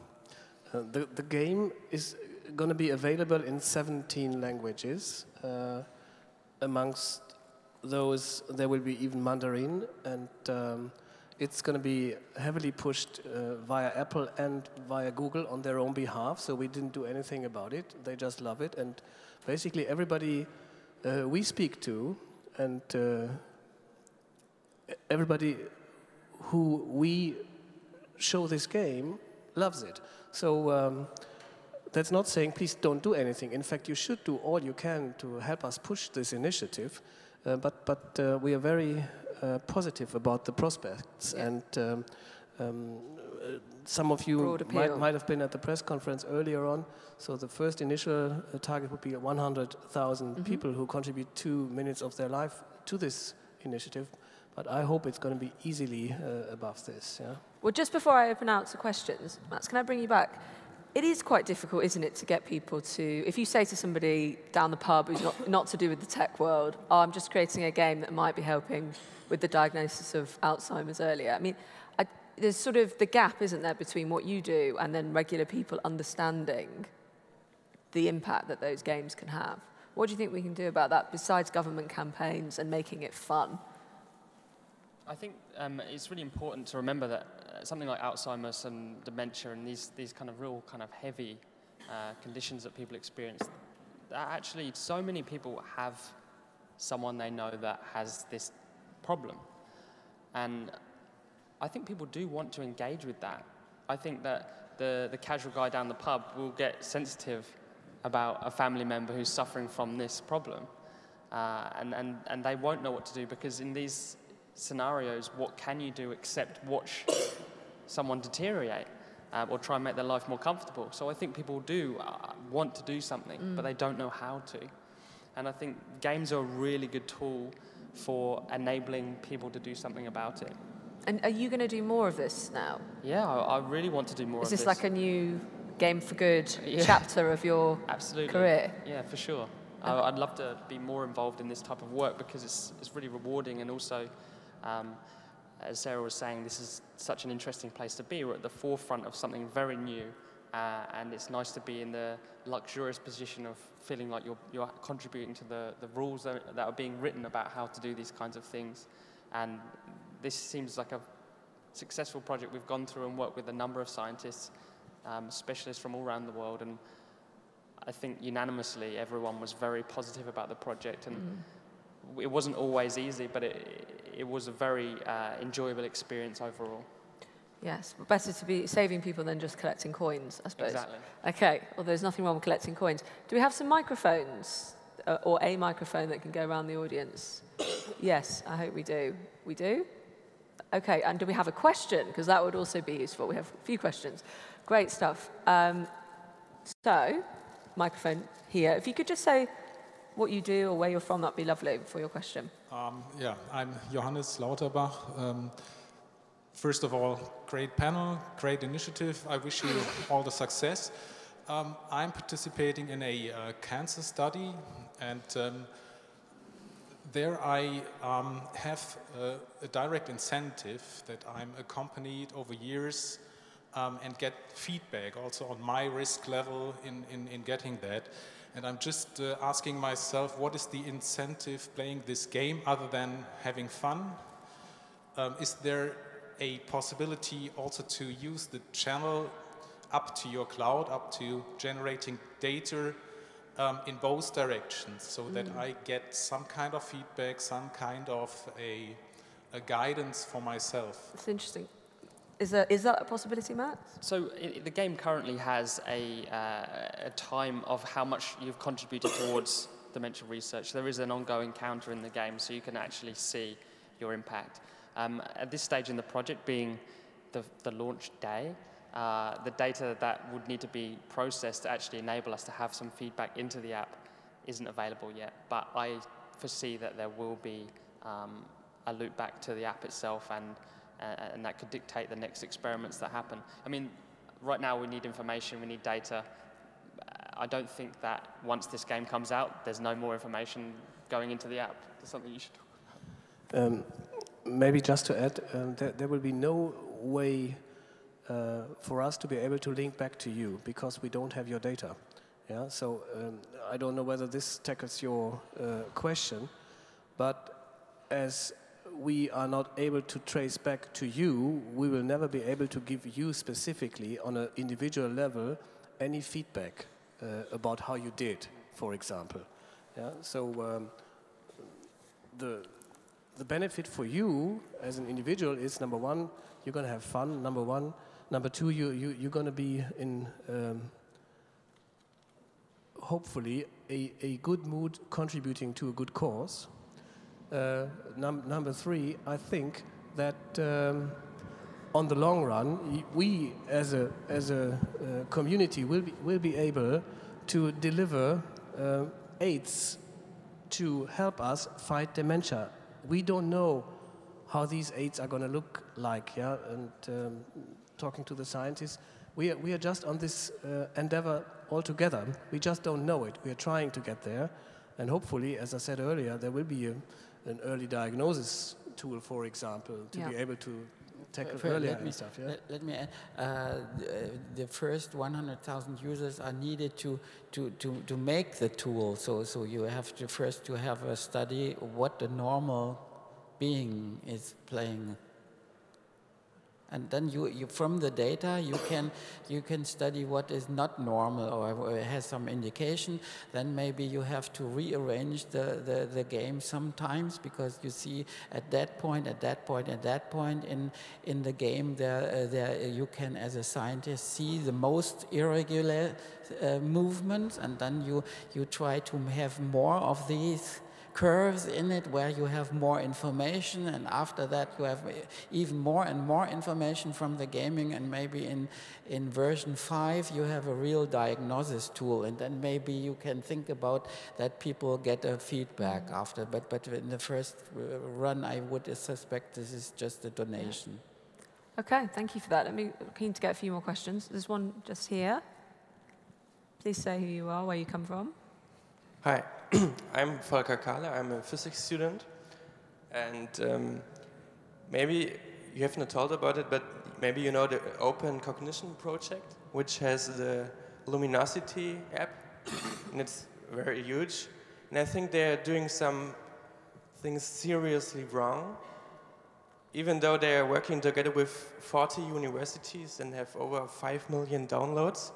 uh, the the game is going to be available in 17 languages. Uh, amongst those, there will be even Mandarin, and um, it's going to be heavily pushed uh, via Apple and via Google on their own behalf. So we didn't do anything about it. They just love it, and basically everybody uh, we speak to and uh, everybody who we show this game loves it. So. Um, that's not saying please don't do anything. In fact, you should do all you can to help us push this initiative. Uh, but but uh, we are very positive about the prospects. Yeah. And um, um, some of you might, might, have been at the press conference earlier on. So the first initial uh, target would be 100,000 mm -hmm. people who contribute two minutes of their life to this initiative. But I hope it's going to be easily uh, above this. Yeah? Well, just before I open out to questions, Max, can I bring you back? It is quite difficult, isn't it, to get people to, if you say to somebody down the pub who's not, not to do with the tech world, oh, I'm just creating a game that might be helping with the diagnosis of Alzheimer's earlier. I mean, I, there's sort of the gap, isn't there, between what you do and then regular people understanding the impact that those games can have. What do you think we can do about that besides government campaigns and making it fun? I think um, it's really important to remember that something like Alzheimer's and dementia and these, these kind of real kind of heavy uh, conditions that people experience, actually so many people have someone they know that has this problem. And I think people do want to engage with that. I think that the, the casual guy down the pub will get sensitive about a family member who's suffering from this problem. Uh, and, and, and they won't know what to do because in these scenarios, what can you do except watch someone deteriorate uh, or try and make their life more comfortable? So I think people do uh, want to do something, mm. but they don't know how to. And I think games are a really good tool for enabling people to do something about it. And are you going to do more of this now? Yeah, I, I really want to do more Is this. Is this like a new Game for Good yeah. chapter of your Absolutely. career? Yeah, for sure. I'd love to be more involved in this type of work because it's, it's really rewarding and also um, as Sara was saying, this is such an interesting place to be. We're at the forefront of something very new, uh, and it's nice to be in the luxurious position of feeling like you're, you're contributing to the, the rules that, that are being written about how to do these kinds of things. And this seems like a successful project we've gone through and worked with a number of scientists, um, specialists from all around the world, and I think unanimously everyone was very positive about the project. And mm. it wasn't always easy, but it, it was a very uh, enjoyable experience overall. Yes, better to be saving people than just collecting coins, I suppose. Exactly. Okay, well, there's nothing wrong with collecting coins. Do we have some microphones uh, or a microphone that can go around the audience? yes, I hope we do. We do? Okay, and do we have a question? Because that would also be useful. We have a few questions. Great stuff. Um, so, microphone here. If you could just say what you do or where you're from, that'd be lovely for your question. Um, yeah, I'm Johannes Lauterbach. Um, first of all, great panel, great initiative. I wish you all the success. Um, I'm participating in a uh, cancer study, and um, there I um, have a, a, direct incentive that I'm accompanied over years um, and get feedback also on my risk level in, in, in getting that. And I'm just uh, asking myself, what is the incentive playing this game other than having fun? Um, is there a possibility also to use the channel up to your cloud, up to generating data um, in both directions so mm. that I get some kind of feedback, some kind of a, a guidance for myself? It's interesting. Is that, a possibility, Max? So it, the game currently has a, uh, a time of how much you've contributed towards dementia research. There is an ongoing counter in the game, so you can actually see your impact. Um, at this stage in the project, being the, the launch day, uh, the data that would need to be processed to actually enable us to have some feedback into the app isn't available yet. But I foresee that there will be um, a loop back to the app itself and and that could dictate the next experiments that happen. I mean, right now we need information, we need data. I don't think that once this game comes out, there's no more information going into the app. There's something you should talk about. Um, maybe just to add, um, there, there, will be no way uh, for us to be able to link back to you because we don't have your data. Yeah, so um, I don't know whether this tackles your uh, question, but as we are not able to trace back to you, we will never be able to give you specifically on an individual level any feedback uh, about how you did, for example. Yeah? So um, the, the benefit for you as an individual is number one, you're going to have fun, number one. Number two, you, you, you're going to be in um, hopefully a, a good mood contributing to a good cause. Uh, num number three, I think that um, on the long run, we as a, as a uh, community will be, will be able to deliver uh, aids to help us fight dementia. We don't know how these aids are going to look like, yeah, and um, talking to the scientists, we are, we are just on this uh, endeavor all together. We just don't know it. We are trying to get there, and hopefully, as I said earlier, there will be a, an early diagnosis tool, for example, to yeah. be able to tackle uh, earlier let me, stuff. Yeah? Let, let me add, uh, the first 100,000 users are needed to, to, to, to make the tool. So, so you have to first to have a study what the normal being is playing and then you, you, from the data you can you can study what is not normal or has some indication. Then maybe you have to rearrange the, the, the game sometimes because you see at that point at that point at that point in in the game there uh, there you can as a scientist see the most irregular uh, movements. And then you you try to have more of these curves in it where you have more information and after that you have even more and more information from the gaming and maybe in, in version 5 you have a real diagnosis tool and then maybe you can think about that people get a feedback after but, but in the first uh, run I would suspect this is just a donation. Okay, thank you for that. Let me keen to get a few more questions. There's one just here. Please say who you are, where you come from. Hi, I'm Volker Kahle. I'm a physics student. And um, maybe you haven't told about it, but maybe you know the Open Cognition project, which has the Lumosity app, and it's very huge. And I think they're doing some things seriously wrong, even though they are working together with 40 universities and have over 5 million downloads.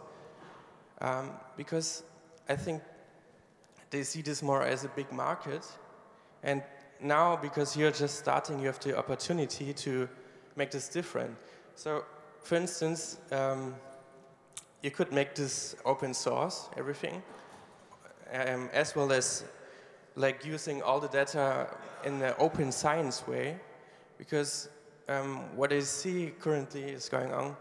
Um, because I think they see this more as a big market. And now, because you're just starting, you have the opportunity to make this different. So, for instance, um, you could make this open source, everything, um, as well as like using all the data in the open science way, because um, what I see currently is going on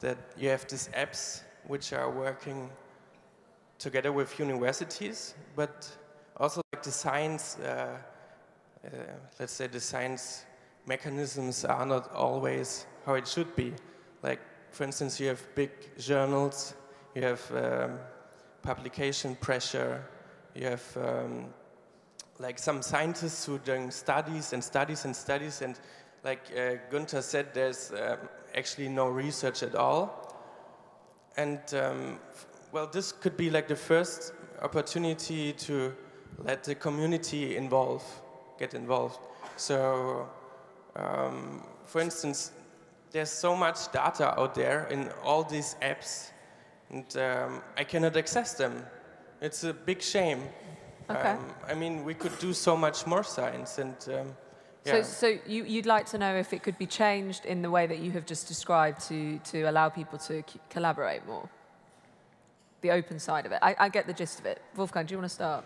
that you have these apps which are working together with universities, but also like the science, uh, uh, let's say the science mechanisms are not always how it should be. Like, for instance, you have big journals, you have um, publication pressure, you have um, like some scientists who doing studies and studies and studies and like uh, Gunter said, there's um, actually no research at all. And um, well, this could be like the first opportunity to let the community involve, get involved. So, um, for instance, there's so much data out there in all these apps, and um, I cannot access them. It's a big shame. Okay. Um, I mean, we could do so much more science, and um, So, so you, you'd like to know if it could be changed in the way that you have just described to, to allow people to c- collaborate more? The open side of it. I, I get the gist of it. Wolfgang, do you want to start?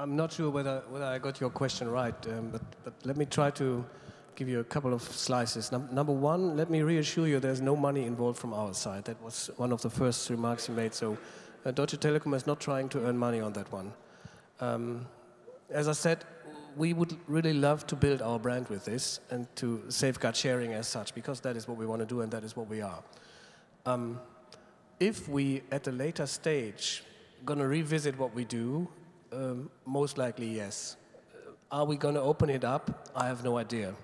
I'm not sure whether, whether I got your question right, um, but, but let me try to give you a couple of slices. Num- number one, let me reassure you there's no money involved from our side. That was one of the first remarks you made. So uh, Deutsche Telekom is not trying to earn money on that one. Um, as I said, we would really love to build our brand with this and to safeguard sharing as such, because that is what we want to do and that is what we are. Um, if we, at a later stage, going to revisit what we do, um, most likely yes. Uh, Are we going to open it up? I have no idea.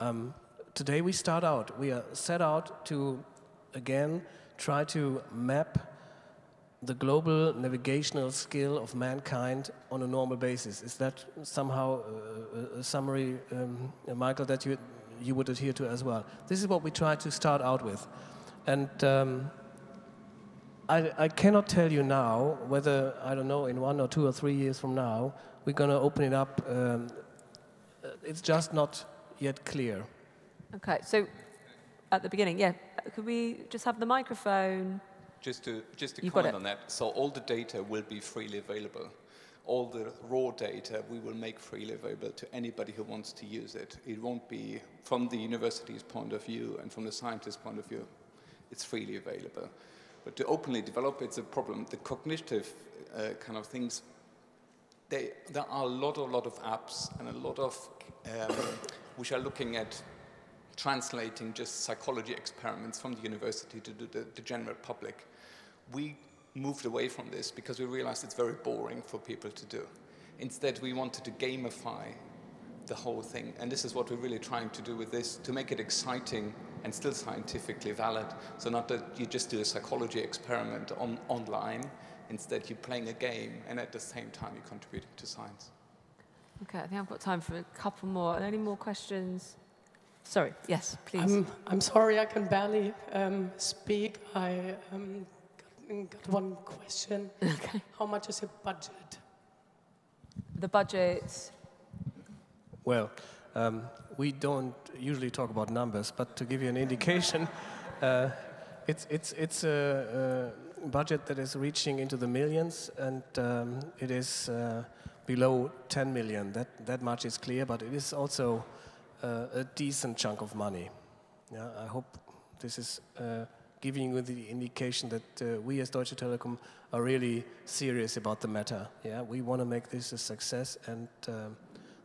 Um, today we start out. We are set out to, again, try to map the global navigational skill of mankind on a normal basis. Is that somehow uh, a summary, um, Michael, that you, you would adhere to as well? This is what we try to start out with. And um, I, I cannot tell you now whether, I don't know, in one or two or three years from now, we're going to open it up. Um, uh, it's just not yet clear. Okay, so at the beginning, yeah, could we just have the microphone? Just to, just to You've comment on that, so all the data will be freely available. All the raw data we will make freely available to anybody who wants to use it. It won't be from the university's point of view and from the scientist's point of view. It's freely available. But to openly develop, it's a problem. The cognitive uh, kind of things, they, there are a lot, a lot of apps and a lot of um, which are looking at translating just psychology experiments from the university to the, the general public. We moved away from this because we realized it's very boring for people to do. Instead, we wanted to gamify the whole thing. And this is what we're really trying to do with this, to make it exciting and still scientifically valid. So not that you just do a psychology experiment on, online, instead you're playing a game and at the same time you're contributing to science. Okay, I think I've got time for a couple more. Are there any more questions? Sorry, yes, please. I'm, I'm sorry, I can barely um, speak. I um, got, got one question. Okay. How much is your budget? The budget, Well, um, we don't usually talk about numbers, but to give you an indication, uh, it's, it's, it's a, a budget that is reaching into the millions, and um, it is uh, below 10 million. That, that much is clear, but it is also uh, a decent chunk of money. Yeah, I hope this is uh, giving you the indication that uh, we as Deutsche Telekom are really serious about the matter. Yeah, we want to make this a success, and um,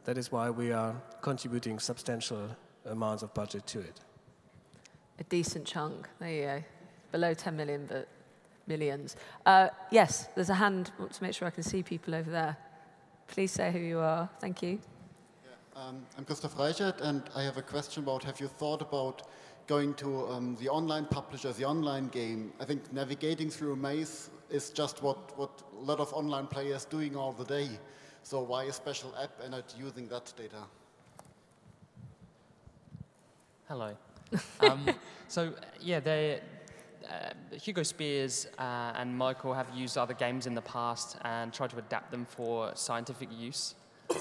that is why we are contributing substantial amounts of budget to it. a decent chunk. There you go. Below 10 million, but millions. Uh, yes, there's a hand. I want to make sure I can see people over there. Please say who you are. Thank you. Um, I'm Christoph Reichert, and I have a question about have you thought about going to um, the online publisher, the online game? I think navigating through a maze is just what, what a lot of online players doing all the day. So why a special app and not using that data? Hello. um, so yeah, they, uh, Hugo Spiers uh, and Michael have used other games in the past and tried to adapt them for scientific use.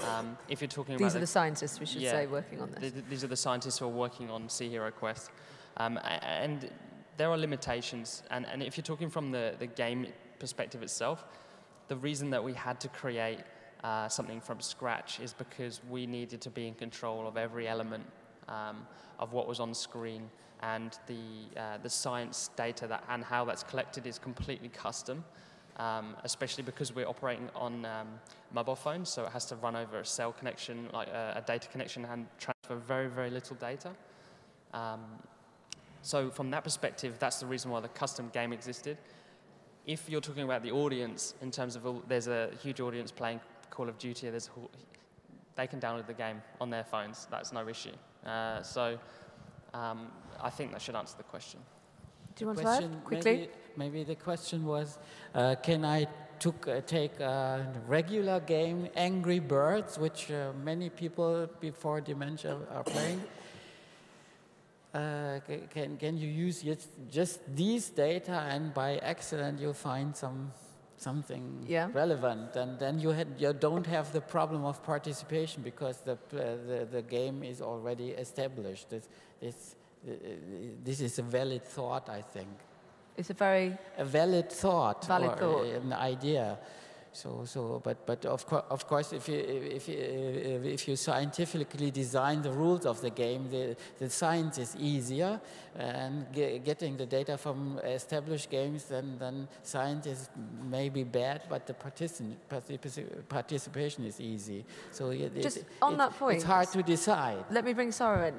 Um, if you're talking These about These are the scientists, we should say, working on this. th- these are the scientists who are working on Sea Hero Quest, um, and there are limitations. And, and if you're talking from the, the game perspective itself, the reason that we had to create uh, something from scratch is because we needed to be in control of every element um, of what was on screen, and the uh, the science data that and how that's collected is completely custom. Um, especially because we're operating on um, mobile phones, so it has to run over a cell connection, like a, a data connection, and transfer very, very little data. Um, so from that perspective, that's the reason why the custom game existed. If you're talking about the audience, in terms of all, there's a huge audience playing Call of Duty, there's a whole, they can download the game on their phones. That's no issue. Uh, so um, I think that should answer the question. Do you want question, to add quickly? Maybe, maybe the question was, uh, can I took, uh, take a regular game, Angry Birds, which uh, many people before dementia are playing. Uh, can, can you use just, just these data and by accident you'll find some something yeah. relevant and then you, had, you don't have the problem of participation because the, uh, the, the game is already established. This, this, uh, this is a valid thought, I think. It's a very a valid thought, valid thought. an idea. So, so, but, but of, co of course, if you, if, you, if you scientifically design the rules of the game, the, the science is easier, and ge getting the data from established games, then, then science is maybe bad, but the particip participation is easy. So it, just it, on it, that point, it's hard to decide. Let me bring Sara in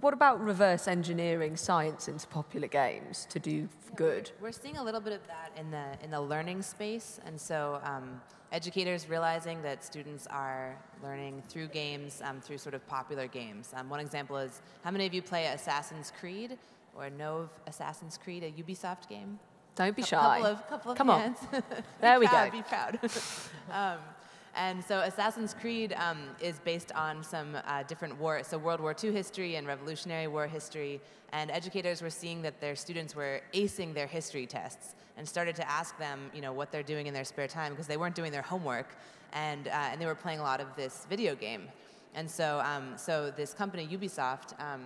what about reverse engineering science into popular games to do good? We're, we're, seeing a little bit of that in the in the learning space, and so um, educators realizing that students are learning through games, um, through sort of popular games. Um, one example is how many of you play Assassin's Creed or know of Assassin's Creed, a Ubisoft game? Don't be a shy. Couple of, couple of Come hands. on. there we proud, go. Be proud. And so Assassin's Creed um, is based on some uh, different war, so World War II history and Revolutionary War history. And educators were seeing that their students were acing their history tests and started to ask them, you know, what they're doing in their spare time because they weren't doing their homework, and uh, and they were playing a lot of this video game. And so, um, so this company, Ubisoft, um,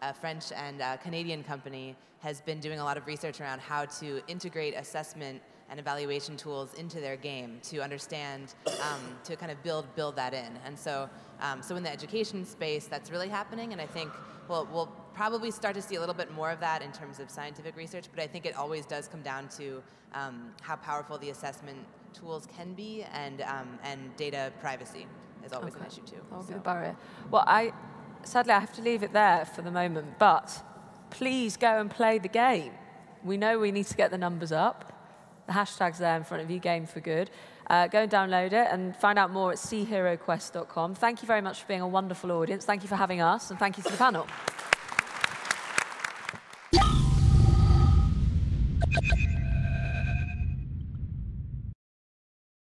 a French and uh, Canadian company, has been doing a lot of research around how to integrate assessment and evaluation tools into their game to understand, um, to kind of build build that in. And so, um, so in the education space, that's really happening. And I think we'll, we'll probably start to see a little bit more of that in terms of scientific research. But I think it always does come down to um, how powerful the assessment tools can be, and um, and data privacy is always okay. an issue too. So. be the barrier. Well, I sadly I have to leave it there for the moment, but please go and play the game. We know we need to get the numbers up. The hashtag's there in front of you, Game for Good. Uh, go and download it and find out more at seaheroquest.com. Thank you very much for being a wonderful audience. Thank you for having us, and thank you to the panel.